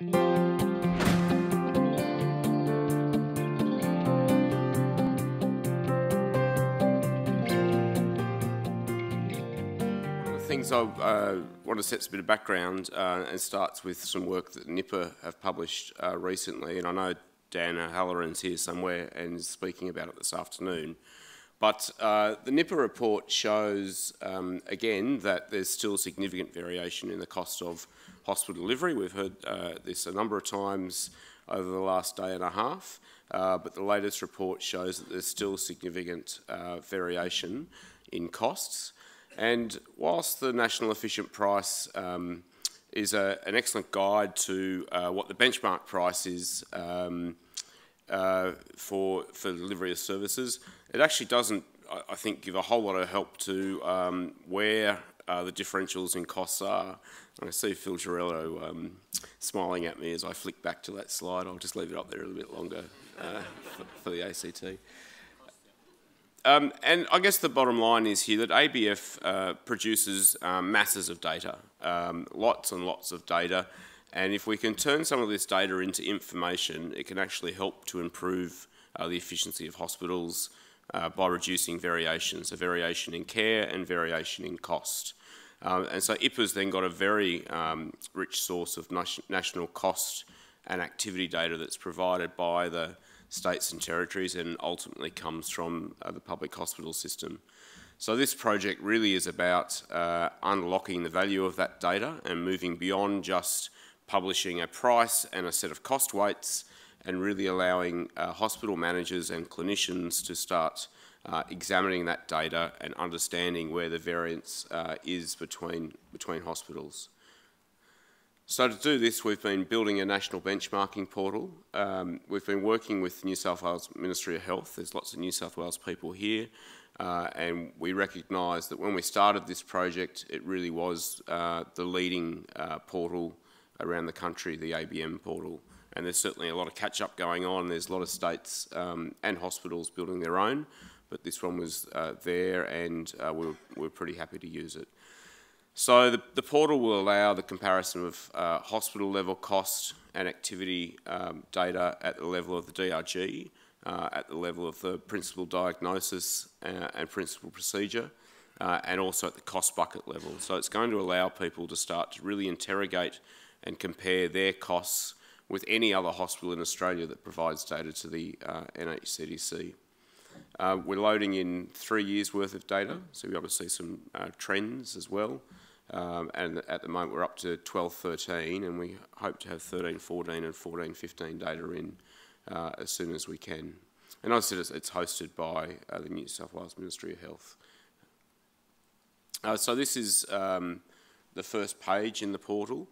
things I uh, want to set a bit of background uh, and starts with some work that NIPA have published uh, recently, and I know Dan Halloran's here somewhere and is speaking about it this afternoon. But uh, the NIPA report shows, um, again, that there's still significant variation in the cost of hospital delivery. We've heard uh, this a number of times over the last day and a half, uh, but the latest report shows that there's still significant variation in costs. And whilst the national efficient price um, is a, an excellent guide to uh, what the benchmark price is um, uh, for, for delivery of services, it actually doesn't, I, I think, give a whole lot of help to um, where uh, the differentials in costs are. And I see Phil Girello um, smiling at me as I flick back to that slide. I'll just leave it up there a little bit longer uh, for, for the ACT. Um, and I guess the bottom line is here that ABF uh, produces um, masses of data, um, lots and lots of data, and if we can turn some of this data into information, it can actually help to improve uh, the efficiency of hospitals uh, by reducing variation, so variation in care and variation in cost. Um, and so IHPA's then got a very um, rich source of national cost and activity data that's provided by the states and territories and ultimately comes from uh, the public hospital system. So this project really is about uh, unlocking the value of that data and moving beyond just publishing a price and a set of cost weights and really allowing uh, hospital managers and clinicians to start uh, examining that data and understanding where the variance uh, is between, between hospitals. So to do this, we've been building a national benchmarking portal. Um, we've been working with the New South Wales Ministry of Health. There's lots of New South Wales people here. Uh, and we recognise that when we started this project, it really was uh, the leading uh, portal around the country, the ABM portal. And there's certainly a lot of catch-up going on. There's a lot of states um, and hospitals building their own, but this one was uh, there and uh, we, were, we were pretty happy to use it. So the, the, portal will allow the comparison of uh, hospital level cost and activity um, data at the level of the DRG, uh, at the level of the principal diagnosis uh, and principal procedure, uh, and also at the cost bucket level. So it's going to allow people to start to really interrogate and compare their costs with any other hospital in Australia that provides data to the uh, NHCDC. Uh, we're loading in three years worth of data, so able to see some trends as well. Um, and at the moment we're up to 12, 13, and we hope to have 13, 14 and 14, 15 data in uh, as soon as we can. And as I said, it's, it's hosted by uh, the New South Wales Ministry of Health. Uh, so this is um, the first page in the portal.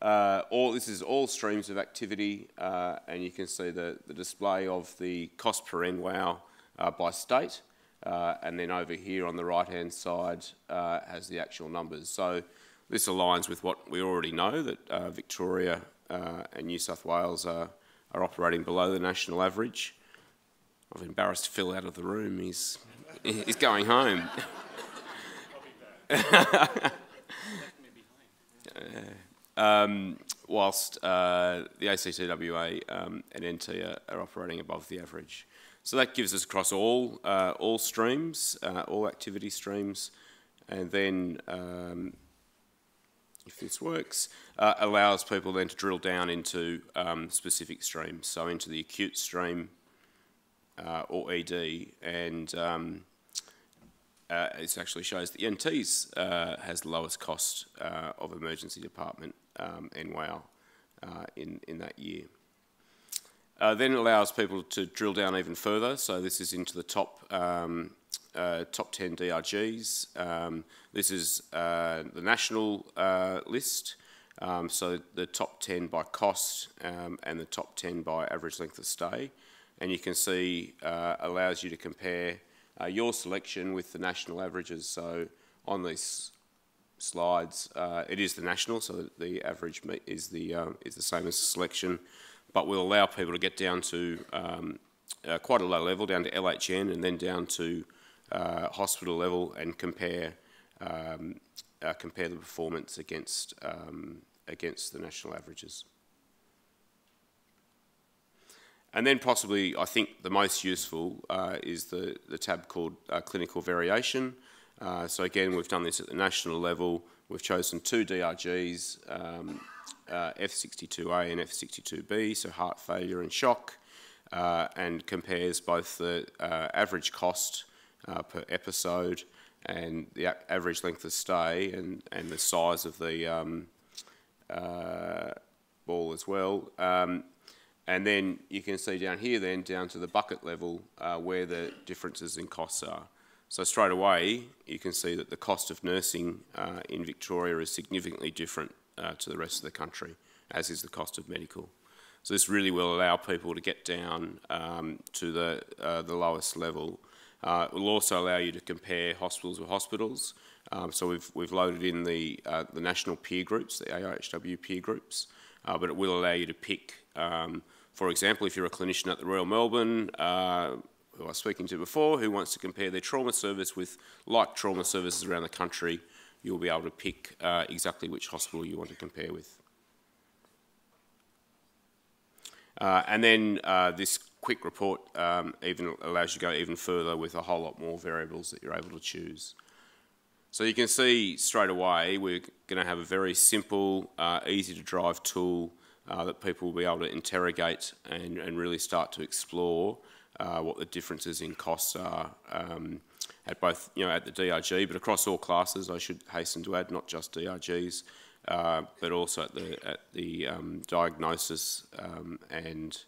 Uh, all This is all streams of activity, uh, and you can see the, the display of the cost per NWAU uh, by state. Uh, and then over here on the right-hand side uh, has the actual numbers. So this aligns with what we already know, that uh, Victoria uh, and New South Wales are, are operating below the national average. I've embarrassed Phil out of the room. He's, he's going home. um, whilst uh, the ACTWA um, and NT are, are operating above the average. So that gives us across all, uh, all streams, uh, all activity streams, and then, um, if this works, uh, allows people then to drill down into um, specific streams, so into the acute stream uh, or ED, and um, uh, it actually shows the NTs uh, has the lowest cost of emergency department um, NWAU in, in that year. Uh, then it allows people to drill down even further. So this is into the top um, uh, top 10 DRGs. Um, this is uh, the national uh, list. Um, so the top 10 by cost um, and the top 10 by average length of stay. And you can see uh, allows you to compare uh, your selection with the national averages. So on these slides, it is the national, so the average is the, is the same as the selection but we'll allow people to get down to um, uh, quite a low level, down to LHN, and then down to uh, hospital level, and compare um, uh, compare the performance against um, against the national averages. And then possibly, I think the most useful uh, is the, the tab called uh, Clinical Variation. Uh, so again, we've done this at the national level. We've chosen two DRGs, um, uh, F62A and F62B, so heart failure and shock, uh, and compares both the uh, average cost per episode and the average length of stay and, and the size of the um, ball as well. Um, and then you can see down here then, down to the bucket level, uh, where the differences in costs are. So straight away, you can see that the cost of nursing uh, in Victoria is significantly different uh, to the rest of the country, as is the cost of medical. So this really will allow people to get down um, to the, uh, the lowest level. Uh, it will also allow you to compare hospitals with hospitals. Um, so we've, we've loaded in the, uh, the national peer groups, the AIHW peer groups, but it will allow you to pick um, for example, if you're a clinician at the Royal Melbourne, uh, who I was speaking to before, who wants to compare their trauma service with like trauma services around the country, you'll be able to pick uh, exactly which hospital you want to compare with. Uh, and then uh, this quick report um, even allows you to go even further with a whole lot more variables that you're able to choose. So you can see straight away we're going to have a very simple, uh, easy to drive tool uh, that people will be able to interrogate and, and really start to explore uh, what the differences in costs are um, at both, you know, at the DRG, but across all classes, I should hasten to add, not just DRGs, uh, but also at the, at the um, diagnosis um, and,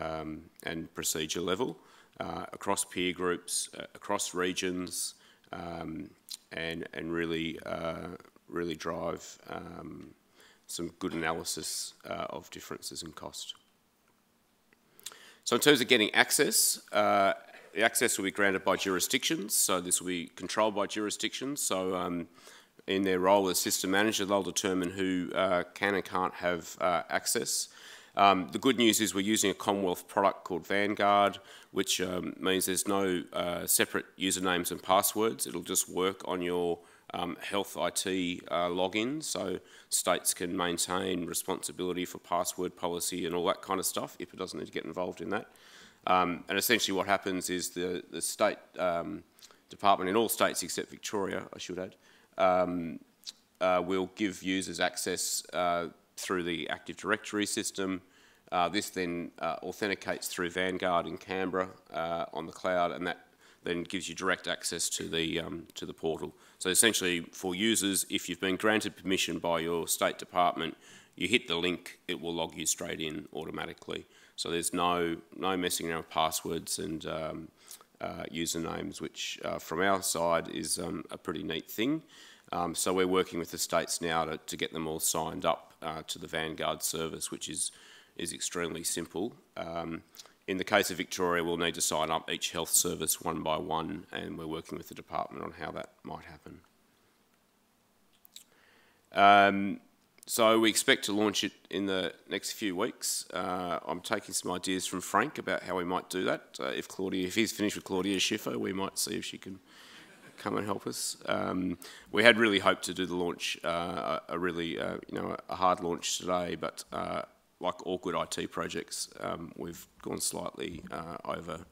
um, and procedure level, uh, across peer groups, uh, across regions, um, and, and really, uh, really drive some good analysis uh, of differences in cost. So in terms of getting access, uh, the access will be granted by jurisdictions, so this will be controlled by jurisdictions. So um, in their role as system manager, they'll determine who uh, can and can't have uh, access. Um, the good news is we're using a Commonwealth product called Vanguard, which um, means there's no uh, separate usernames and passwords. It'll just work on your um, health IT uh, login, so states can maintain responsibility for password policy and all that kind of stuff. IHPA doesn't need to get involved in that. Um, and essentially what happens is the, the state um, department in all states except Victoria, I should add, um, uh, will give users access uh, through the Active Directory system. Uh, this then uh, authenticates through Vanguard in Canberra uh, on the cloud, and that then gives you direct access to the, um, to the portal. So essentially for users, if you've been granted permission by your state department, you hit the link, it will log you straight in automatically. So there's no, no messing around with passwords and um, uh, usernames, which uh, from our side is um, a pretty neat thing. Um, so we're working with the states now to, to get them all signed up uh, to the Vanguard service, which is, is extremely simple. In the case of Victoria, we'll need to sign up each health service one by one, and we're working with the department on how that might happen. Um, so we expect to launch it in the next few weeks. Uh, I'm taking some ideas from Frank about how we might do that. Uh, if Claudia, if he's finished with Claudia Schiffer, we might see if she can come and help us. Um, we had really hoped to do the launch, uh, a, really, uh, you know, a hard launch today, but uh, like awkward IT projects, um, we've gone slightly uh, over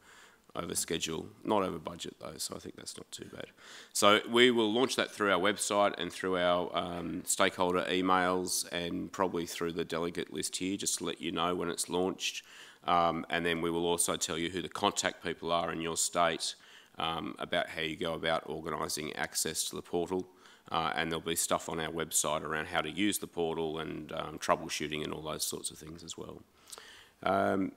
over schedule, not over budget though, so I think that's not too bad. So we will launch that through our website and through our um, stakeholder emails and probably through the delegate list here, just to let you know when it's launched. Um, and then we will also tell you who the contact people are in your state um, about how you go about organising access to the portal. Uh, and there'll be stuff on our website around how to use the portal and um, troubleshooting and all those sorts of things as well. Um,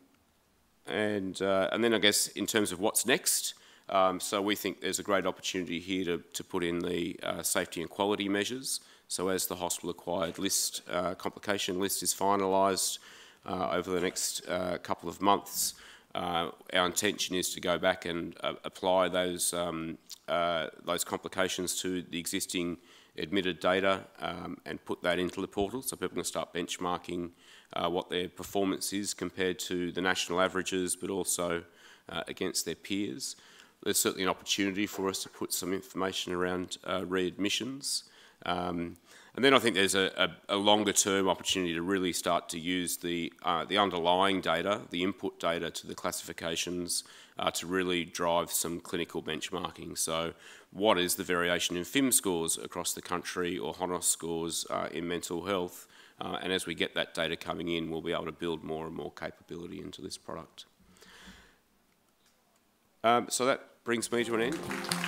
and, uh, and then I guess in terms of what's next, um, so we think there's a great opportunity here to, to put in the uh, safety and quality measures. So as the hospital acquired list, uh, complication list is finalised uh, over the next uh, couple of months, our intention is to go back and uh, apply those, um, uh, those complications to the existing admitted data um, and put that into the portal so people can start benchmarking uh, what their performance is compared to the national averages but also uh, against their peers. There's certainly an opportunity for us to put some information around uh, readmissions. Um, And then I think there's a, a, a longer term opportunity to really start to use the, uh, the underlying data, the input data to the classifications uh, to really drive some clinical benchmarking. So what is the variation in FIM scores across the country or HONOS scores uh, in mental health? Uh, and as we get that data coming in, we'll be able to build more and more capability into this product. Um, so that brings me to an end.